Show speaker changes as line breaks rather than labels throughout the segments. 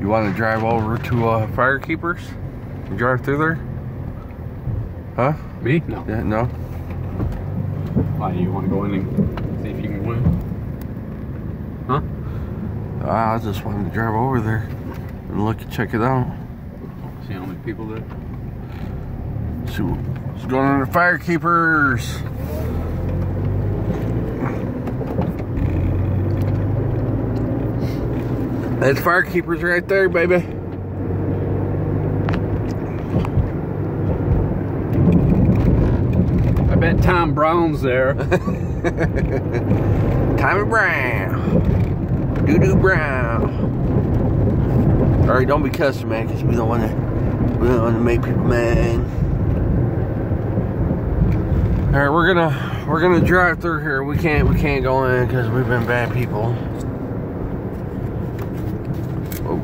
You want to drive over to uh, Firekeepers? You drive through there? Huh?
Me? No.
Yeah, no?
Why, you want to go in and see if you can win? Huh?
I just wanted to drive over there and look and check it out.
See how many people there?
See what's going on with Firekeepers. That's Firekeepers right there, baby.
I bet Tom Brown's there.
Tommy Brown. Doo Doo Brown. Alright, don't be cussing, man, because we don't want to we don't want to make people mad. Alright, we're gonna we're gonna drive through here. We can't we can't go in because we've been bad people. Oh.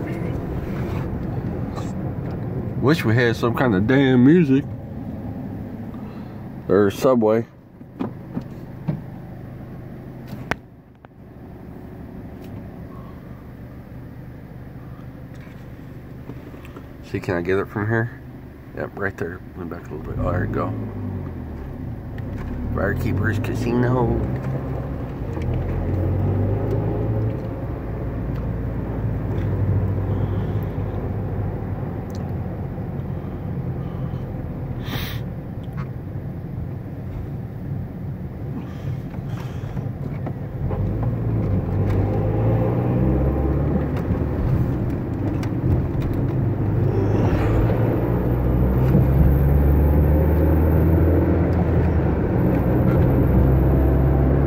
Wish we had some kind of damn music. Or subway. See, can I get it from here? Yep, right there. Went back a little bit. Oh, there you go. Firekeepers Casino.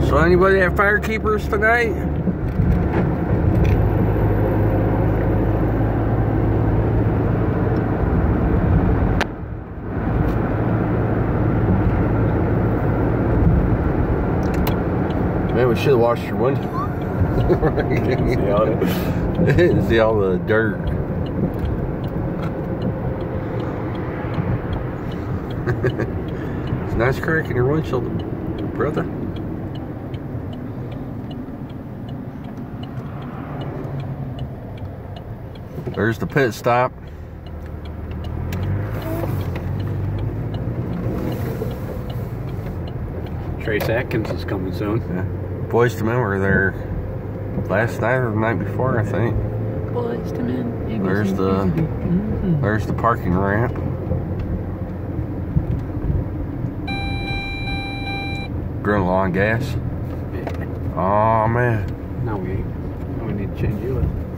So anybody have firekeepers tonight? Man, we should have washed your window.
See all the-
See all the dirt. it's a nice crack in your windshield, brother. There's the pit stop.
Trace Atkins is coming soon.
Yeah. Boyz II Men were there last night or the night before, I think.
Boyz II Men.
There's the mm-hmm. there's the parking ramp. Growing low on gas. Oh man.
Now we, now we need to change you.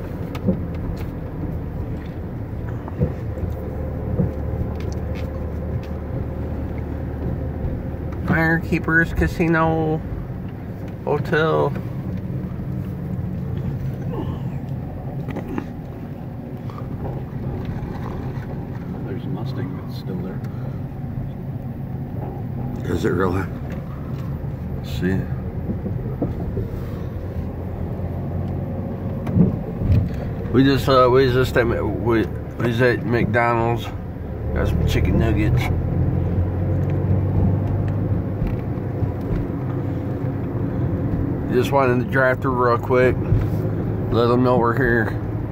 Firekeepers Casino Hotel.
There's a Mustang that's still there.
Is it really? Let's see. We just uh we just at Ma- we we was at McDonald's. Got some chicken nuggets. Just wanted to drive through real quick. Let them know we're here.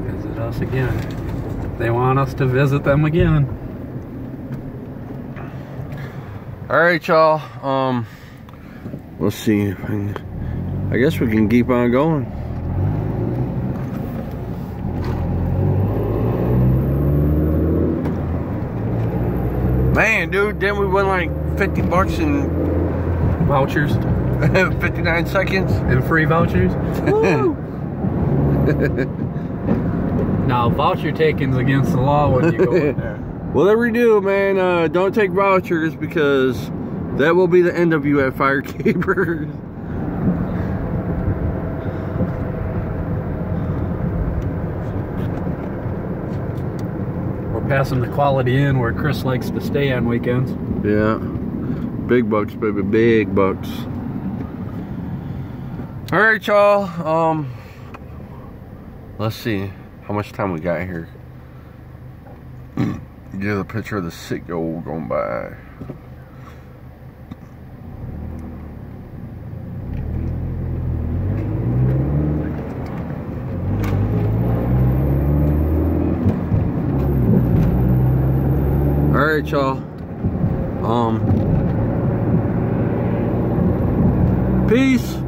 Visit us again. They want us to visit them again.
All right, y'all. Um, let's see. if I can- I guess we can keep on going. Man, dude, then we won like 50 bucks in
Vouchers
59 seconds.
and free vouchers. Woo! now, voucher taking's against the law when you go in there.
Whatever you do, man, uh, don't take vouchers because that will be the end of you at Firekeepers.
We're passing the Quality Inn where Chris likes to stay on weekends.
Yeah. Big bucks, baby. Big bucks. All right, y'all. Um, let's see how much time we got here. Get a picture of the sick old going by. All right, y'all. Um, peace.